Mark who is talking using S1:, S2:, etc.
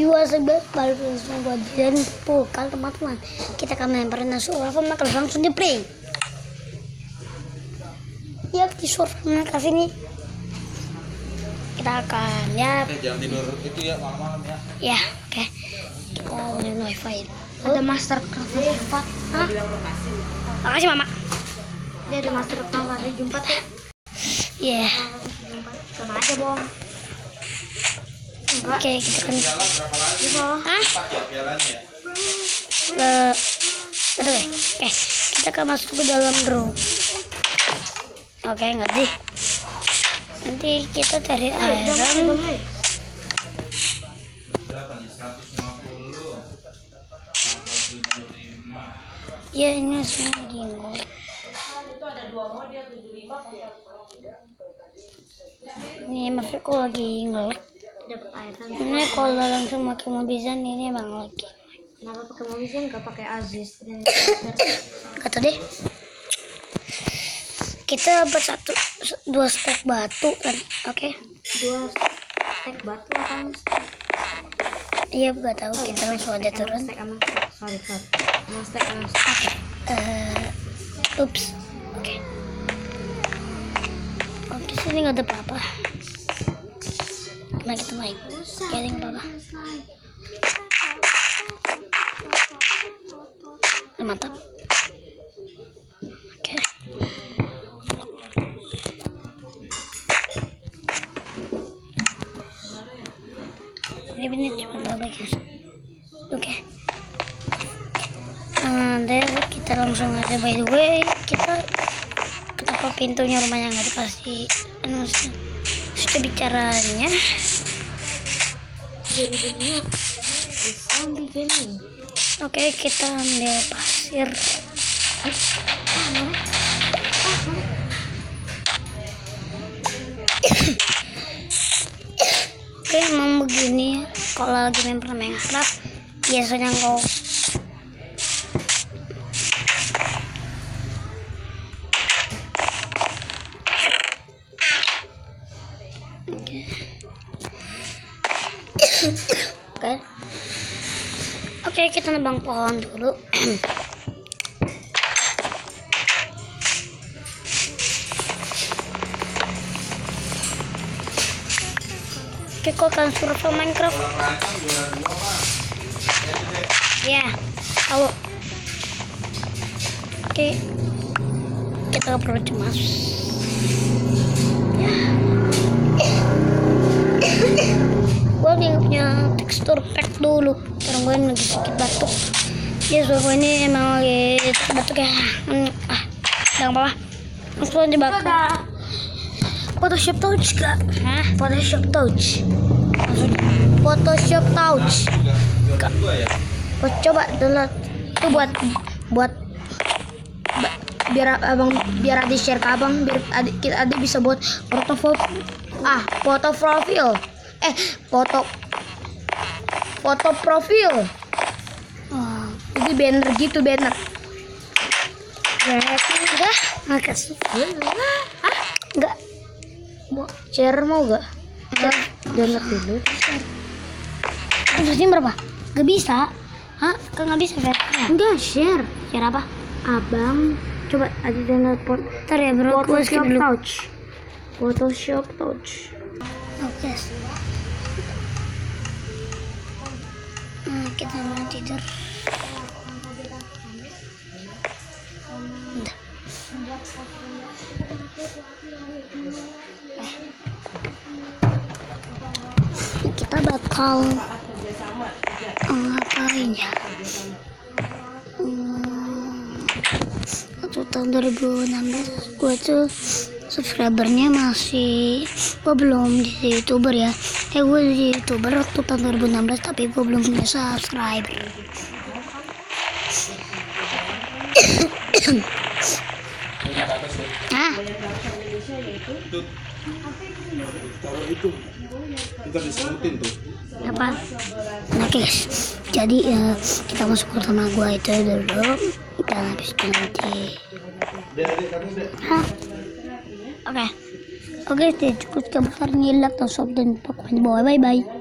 S1: Yuwa sebab baru langsung buat dan pokal teman-teman. Kita akan melemparkan nasi lava maka langsung di play. Ya di surfnya ke sini. Kita akan ya
S2: Eh, jangan tidur itu ya malam-malam ya.
S1: ya oke. Kita gunain wifi. Ada master empat. Hah? Makasih mama.
S3: Dia ada master Jumat ya.
S1: Iya.
S3: Sama aja bohong.
S1: Oke kita kan.
S2: Berapa lagi?
S1: Hah?
S2: Empat ya pialanya ya.
S1: Eh, aduh, eh, kita akan masuk ke dalam room. Oke, ngerti. Nanti kita cari iron.
S2: Berapa nih? 150. 175.
S1: Ya, ini semua gini. Ini maksudku lagi ngelek.
S3: Dapat.
S1: Ini kalau langsung pakai mobizen ini emang lagi.
S3: Kenapa pakai mobil sih nggak pakai Aziz dan
S1: Kata deh. Kita bersatu dua stek batu kan. Oke.
S3: dua stek batu apa?
S1: Iya, gak tahu kita langsung aja turun.
S3: Stek stek. Sorry sorry. Sama stek sama stek.
S1: eh ups oke oh di sini nggak ada apa-apa nah kita naik garing apa-apa. Nah, mantap. Oke. Ini cuma berapa guys oke. Nah, deh kita langsung aja by the way. Kita kenapa pintunya rumahnya nggak dikasih. Anu bicaranya Oke kita ambil pasir. Oke emang begini kalau lagi main Minecraft biasanya kau Oke. Oke, kita nebang pohon dulu. Oke, kok kan survival Minecraft? Ya, tahu. Oke, kita nggak perlu cemas. Tekstur pack dulu. Sekarang gue lagi sakit batuk. Ya suara gue ini emang lagi batuk ya. Hmm, ah jangan apa-apa. Langsung aja bakal Photoshop touch kak. Hah? Photoshop touch. Photoshop touch. Gua coba download. Itu buat buat biar abang biar adik share ke abang biar adik kita adik bisa buat foto ah foto profil eh foto foto profil oh, jadi banner gitu banner berarti enggak makasih ah enggak mau share mau enggak download dulu share Terusnya berapa? Gak bisa. Hah? Kan gak bisa versi
S3: Enggak share.
S1: Share apa?
S3: Abang coba ada download port
S1: Ntar ya bro,
S3: Photoshop. Touch. Photoshop Touch.
S1: Oke. Hmm, kita mau tidur. Bentar. Eh. Kita bakal eh, ngapain ya? Hmm, waktu tahun 2016 gue tuh subscribernya masih gue belum jadi youtuber ya eh gue jadi youtuber waktu tahun 2016 tapi gue belum punya subscriber Hah?
S2: Taruh itu. Kita disebutin tuh.
S1: apa nah guys jadi eh, kita masuk ke sama gua itu dulu dan habis itu nanti
S2: Dek, dek, kamu dek.
S1: Hah? oke oke okay, cukup sebentar nyilak dan sob dan pokoknya bye bye